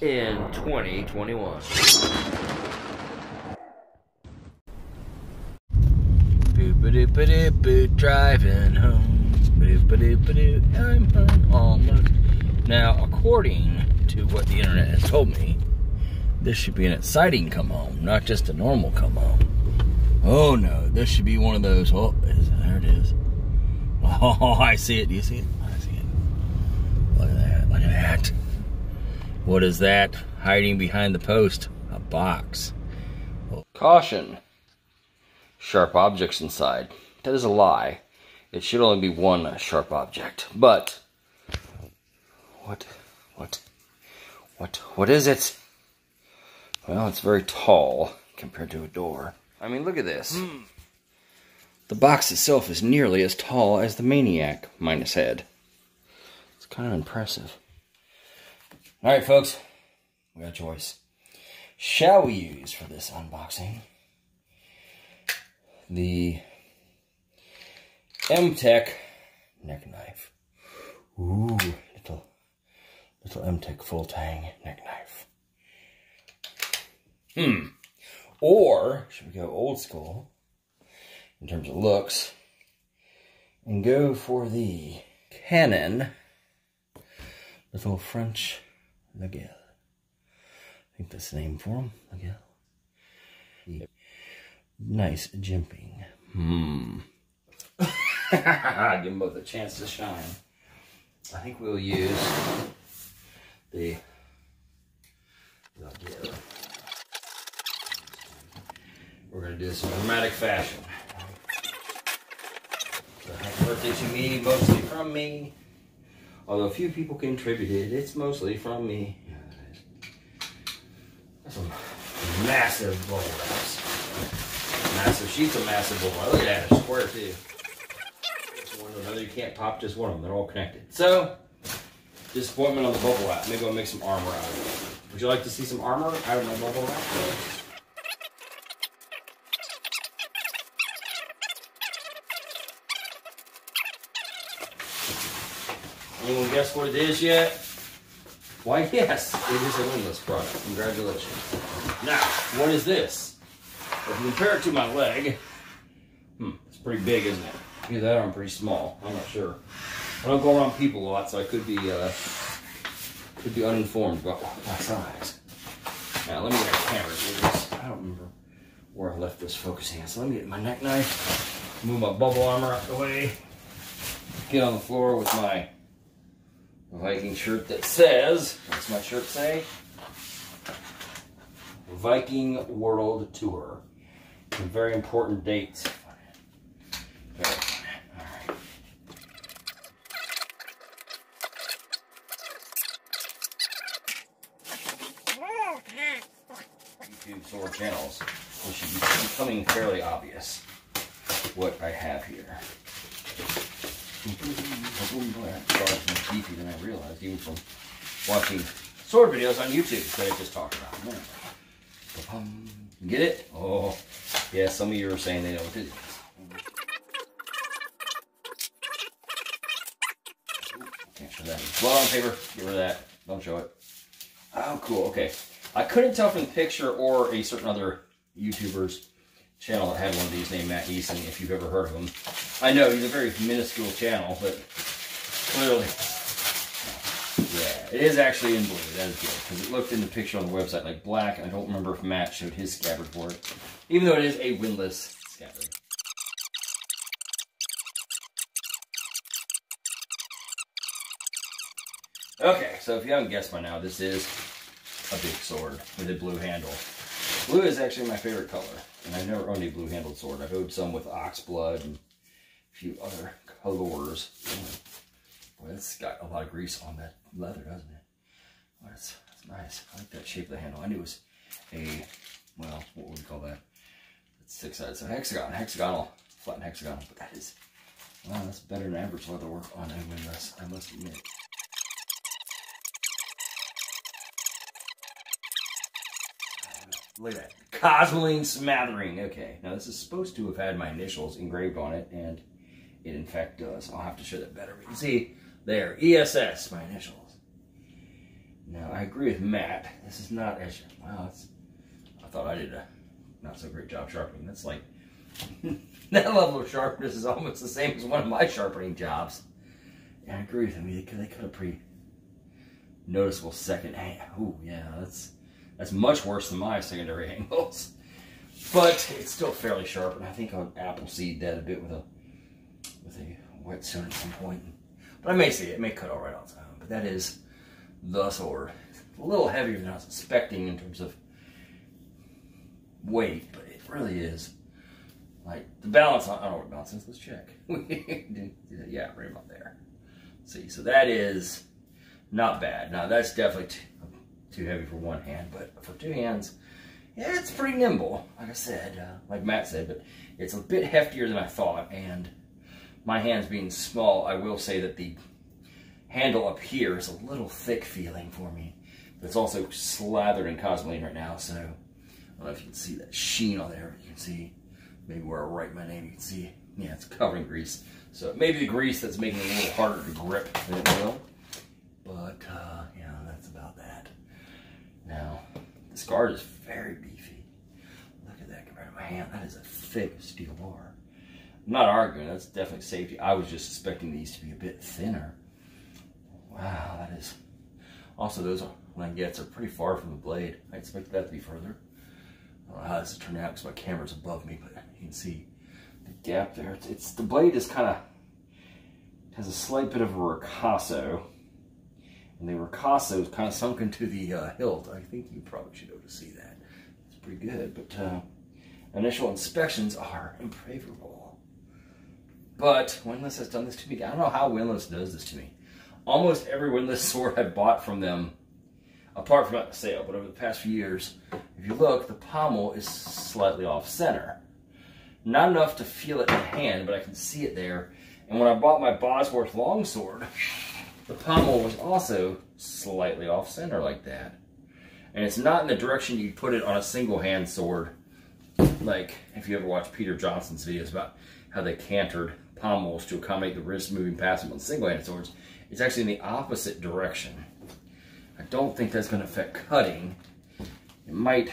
in 2021. Boop-a-doop-a-doop, driving home. Boop-a-doop-a-doop, I'm home almost. Now, according to what the internet has told me, this should be an exciting come home, not just a normal come home. Oh no, this should be one of those. Oh, there it is. Oh, I see it. Do you see it. Look at that. Look at that. What is that hiding behind the post? A box. Caution. Sharp objects inside. That is a lie. It should only be one sharp object. But, what, what, what, what is it? Well, it's very tall compared to a door. I mean, look at this. Mm. The box itself is nearly as tall as the Maniac, minus head. It's kind of impressive. Alright, folks. We got a choice. Shall we use for this unboxing the M-Tech neck knife? Ooh, little, little M-Tech full tang neck knife. Hmm. Or should we go old school in terms of looks and go for the Canon little French Nagel. I think that's the name for him, Nagel. Nice jimping. Hmm. Give them both a chance to shine. I think we'll use the. We're going to do this in dramatic fashion. So happy birthday to me, mostly from me. Although a few people contributed, it's mostly from me. That's some massive bubble wraps. Massive sheets of massive wrap. Look at that, square too. One or another, you can't pop just one of them. They're all connected. So, disappointment on the bubble wrap. Maybe I'll make some armor out of it. Would you like to see some armor out of my bubble wrap? Anyone guess what it is yet? Why, yes, it is a windlass product. Congratulations. Now, what is this? If you compare it to my leg, hmm, it's pretty big, isn't it? Look that arm pretty small. I'm not sure. I don't go around people a lot, so I could be uh, could be uninformed about my size. Now, let me get a camera. I don't remember where I left this focusing. So let me get my neck knife, move my bubble armor out the way, get on the floor with my Viking shirt that says, what's my shirt say? Viking World Tour. Some very important dates. YouTube channels, it should be becoming fairly obvious what I have here more beefy than I realized, even from watching sword videos on YouTube that I just talked about. Get it? Oh, yeah, some of you are saying they know what it is. Can't show that. Blood on paper, get rid of that. Don't show it. Oh, cool, okay. I couldn't tell from the picture or a certain other YouTuber's channel that had one of these named Matt Eason, if you've ever heard of him. I know, he's a very minuscule channel, but clearly. Yeah, it is actually in blue. That is good. Because it looked in the picture on the website like black, and I don't remember if Matt showed his scabbard for it. Even though it is a windlass scabbard. Okay, so if you haven't guessed by now, this is a big sword with a blue handle. Blue is actually my favorite color, and I've never owned a blue-handled sword. I've owned some with ox blood and a few other colors. Boy, that's got a lot of grease on that leather, doesn't it? Oh, that's, that's nice. I like that shape of the handle. I knew it was a, well, what would we call that? It's six sides. So hexagon, hexagonal, flattened hexagonal. But that is, wow, that's better than average leather work on a windlass, I must admit. Look at that. Cosmoline Smattering. Okay, now this is supposed to have had my initials engraved on it, and it in fact does. I'll have to show that better. But you can see There, ESS, my initials. Now, I agree with Matt. This is not as, well, I thought I did a not so great job sharpening. That's like, that level of sharpness is almost the same as one of my sharpening jobs. Yeah, I agree with him. They could, they pretty noticeable second hand. Ooh, yeah, that's that's much worse than my secondary angles. But it's still fairly sharp, and I think I'll apple seed that a bit with a with a whetstone at some point. But I may see it. It may cut all right on its own. But that is the sword. a little heavier than I was expecting in terms of weight, but it really is. Like the balance, I don't know what balance is. Let's check. yeah, right about there. See, so that is not bad. Now that's definitely too, heavy for one hand, but for two hands, yeah, it's pretty nimble. Like I said, uh, like Matt said, but it's a bit heftier than I thought. And my hands being small, I will say that the handle up here is a little thick feeling for me. But it's also slathered in Cosmoline right now, so I don't know if you can see that sheen on there. You can see maybe where I write my name, you can see, yeah, it's covering grease. So maybe the grease that's making it a little harder to grip than it will. But, uh, yeah, that's about that. Now, this guard is very beefy. Look at that compared to my hand. That is a thick steel bar. I'm not arguing. That's definitely safety. I was just expecting these to be a bit thinner. Wow, that is... Also, those languettes are pretty far from the blade. I expected that to be further. I don't know how this is turning out because my camera's above me, but you can see the gap there. It's, it's the blade is kind of has a slight bit of a ricasso and they the ricasso is kind of sunk into the uh, hilt. I think you probably should able to see that. It's pretty good, but uh, initial inspections are unfavorable. But Windlass has done this to me. I don't know how Windlass does this to me. Almost every Windlass sword I bought from them, apart from the sale, but over the past few years, if you look, the pommel is slightly off center. Not enough to feel it in the hand, but I can see it there. And when I bought my Bosworth longsword, the pommel was also slightly off center like that. And it's not in the direction you put it on a single hand sword. Like if you ever watch Peter Johnsson's videos about how they cantered pommels to accommodate the wrist moving past them on single hand swords. It's actually in the opposite direction. I don't think that's going to affect cutting. It might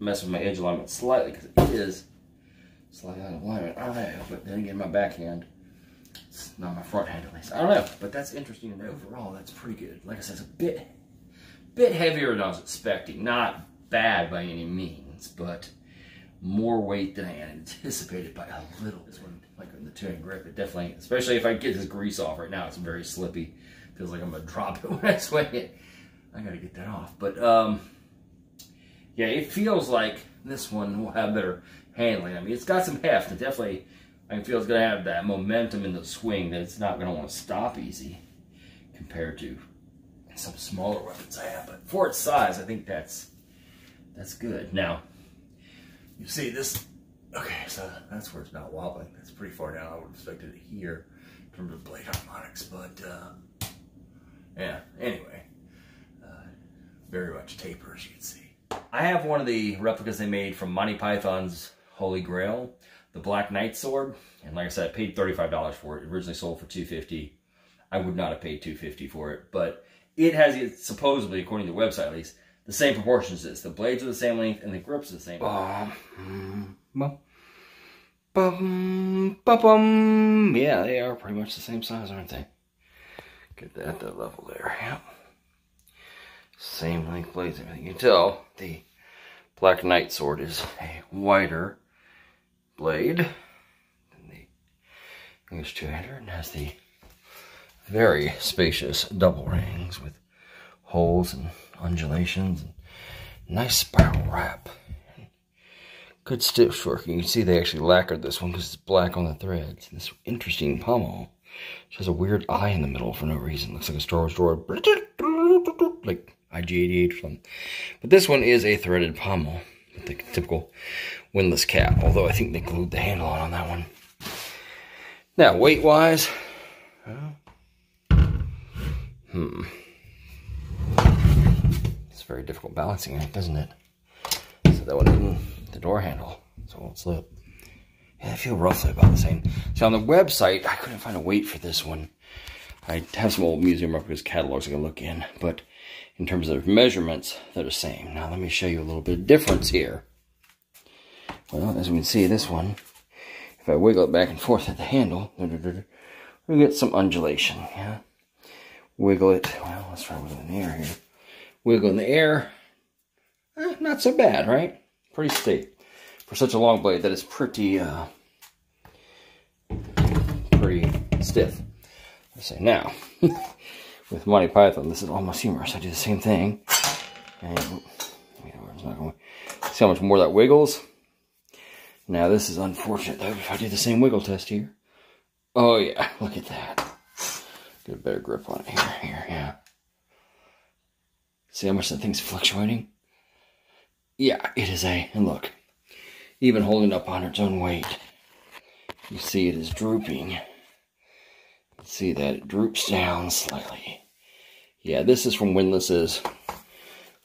mess with my edge alignment slightly because it is slightly out of alignment. I don't know, but then again, my backhand it's not my front hand at least. I don't know, but that's interesting know. Overall, that's pretty good. Like I said, it's a bit, bit heavier than I was expecting. Not bad by any means, but more weight than I anticipated by a little. This one, like in the two-hand grip, it definitely, especially if I get this grease off right now, it's very slippy. Feels like I'm gonna drop it when I swing it. I gotta get that off. But um, yeah, it feels like this one will have better handling. I mean, it's got some heft. It definitely I feel it's going to have that momentum in the swing that it's not going to want to stop easy compared to some smaller weapons I have. But for its size, I think that's that's good. Now, you see this, okay, so that's where it's not wobbling. That's pretty far down. I would have expected it here in terms of blade harmonics, but uh, yeah, anyway, uh, very much taper as you can see. I have one of the replicas they made from Monty Python's Holy Grail the Black Knight sword. And like I said, I paid $35 for it. it originally sold for 250 I would not have paid 250 for it. But it has, supposedly, according to the website at least, the same proportions as this. The blades are the same length and the grips are the same. Um, bum, bum, Yeah, they are pretty much the same size, aren't they? Get that at that level there. Yep. Same length blades, everything. You can tell the Black Knight sword is a wider blade than the English two-hander and has the very spacious double rings with holes and undulations and nice spiral wrap. Good stitch work. You can see they actually lacquered this one because it's black on the threads. This interesting pommel. It has a weird eye in the middle for no reason. Looks like a Star Wars. Like IG-88 or something. But this one is a threaded pommel the typical windlass cap, although I think they glued the handle on on that one. Now, weight-wise, hmm, it's very difficult balancing it, doesn't it? So that one the door handle, so it won't slip. Yeah, I feel roughly about the same. So on the website, I couldn't find a weight for this one. I have some old museum records catalogs I can look in, but in terms of measurements, they're the same. Now let me show you a little bit of difference here. Well, as we can see, this one, if I wiggle it back and forth at the handle, we get some undulation, yeah? Wiggle it, well, let's try wiggling in the air here. Wiggle in the air, eh, not so bad, right? Pretty steady. For such a long blade, that is pretty, uh, pretty stiff. I say now, with Monty Python, this is almost humorous. I do the same thing. And, oh, going see how much more that wiggles? Now this is unfortunate though, if I do the same wiggle test here. Oh yeah, look at that. Get a better grip on it here, here, yeah. See how much that thing's fluctuating? Yeah, it is a, and look, even holding up on its own weight, you see it is drooping. You See that it droops down slightly. Yeah, this is from Windlass's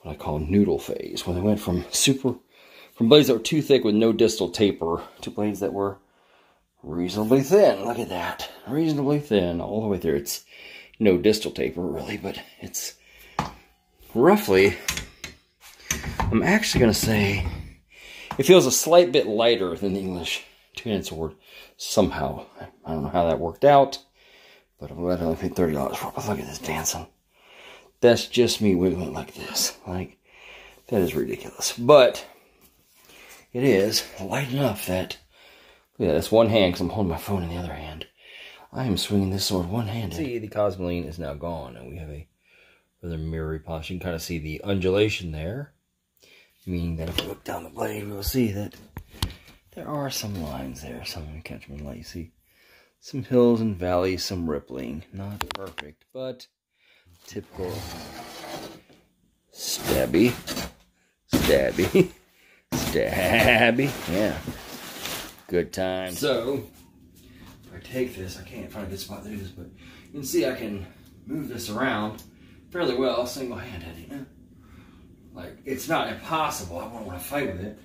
what I call noodle phase, when they went from super, from blades that were too thick with no distal taper to blades that were reasonably thin. Look at that. Reasonably thin all the way through. It's no distal taper really, but it's roughly, I'm actually going to say, it feels a slight bit lighter than the English two-handed sword somehow. I don't know how that worked out, but I'm glad I only paid $30 for it. Look at this dancing. That's just me wiggling like this. Like, that is ridiculous. But, it is light enough that yeah, that's one hand because I'm holding my phone in the other hand. I am swinging this sword one-handed. See, the Cosmoline is now gone, and we have a rather mirrory polish. You can kind of see the undulation there, meaning that if we look down the blade, we will see that there are some lines there. Some catch me light. You see some hills and valleys, some rippling. Not perfect, but typical stabby, stabby, stabby. Yeah. Good time. So, if I take this, I can't find a good spot to do this, but you can see I can move this around fairly well single-handed, you know? Like, it's not impossible. I won't want to fight with it,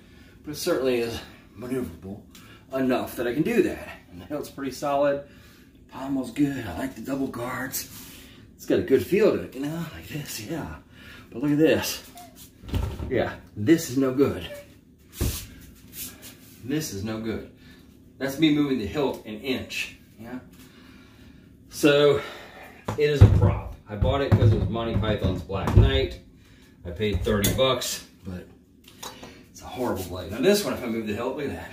but it certainly is maneuverable enough that I can do that. And the hilt's pretty solid. Pommel's good. I like the double guards. It's got a good feel to it, you know? Like this, yeah. But look at this. Yeah, this is no good. This is no good. That's me moving the hilt an inch. Yeah. So it is a prop. I bought it because it was Monty Python's Black Knight. I paid 30 bucks, but it's a horrible blade. Now this one, if I move the hilt, look at that.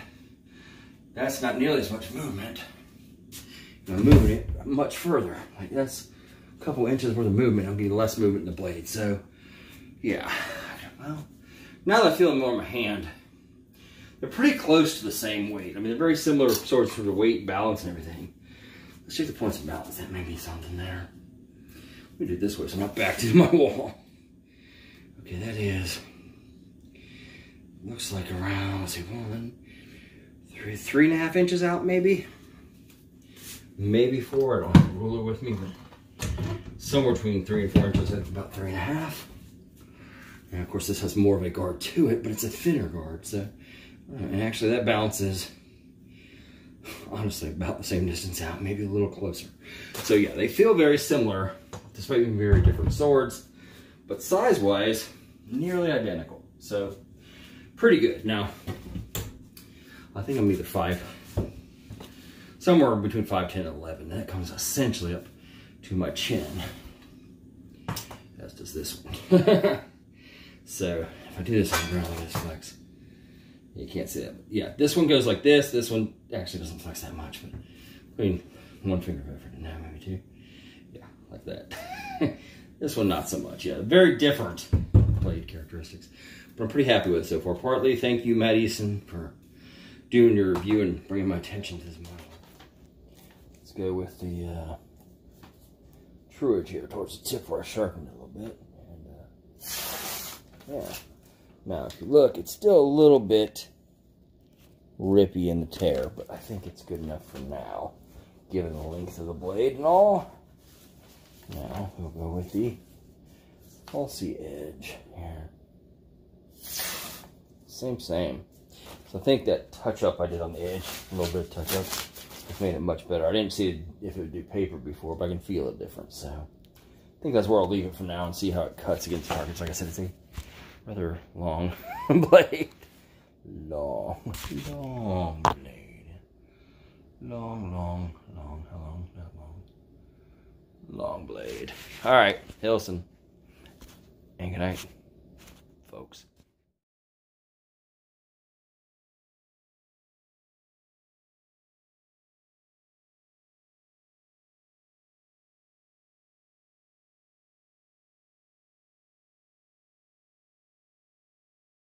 That's not nearly as much movement. I'm moving it much further. Like that's couple inches worth of movement. I'm getting less movement in the blade. So yeah, well, now that I feel more in my hand, they're pretty close to the same weight. I mean, they're very similar sorts of weight, balance, and everything. Let's check the points of balance. That may be something there. Let me do it this way so I'm not back to my wall. Okay, that is, looks like around, let's see, one, three, three and a half inches out maybe. Maybe four, I don't have a ruler with me, but somewhere between three and four inches, about three and a half. And of course this has more of a guard to it, but it's a thinner guard, so uh, and actually that balances, honestly, about the same distance out, maybe a little closer. So yeah, they feel very similar, despite being very different swords, but size-wise, nearly identical. So pretty good. Now, I think I'm either five, somewhere between 5'10 and 11. That comes essentially up to my chin, as does this one. so if I do this on the ground, this flex. You can't see that. Yeah, this one goes like this. This one actually doesn't flex that much, but I mean, one finger of effort now, maybe two. Yeah, like that. this one, not so much. Yeah, very different blade characteristics. But I'm pretty happy with it so far. Partly, thank you, Matt Eason, for doing your review and bringing my attention to this model. Let's go with the uh, true edge here towards the tip where I sharpened it a little bit. And, uh, yeah. Now, if you look, it's still a little bit rippy in the tear, but I think it's good enough for now, given the length of the blade and all. Now, we'll go with the false edge here. Same, same. So I think that touch-up I did on the edge, a little bit of touch-up, It's made it much better. I didn't see if it would do paper before, but I can feel a difference. So I think that's where I'll leave it for now and see how it cuts against targets. Like I said, it's a rather long blade. Long, long blade. Long, long, long, how long? Not long. Long blade. All right, Hilson. And good night.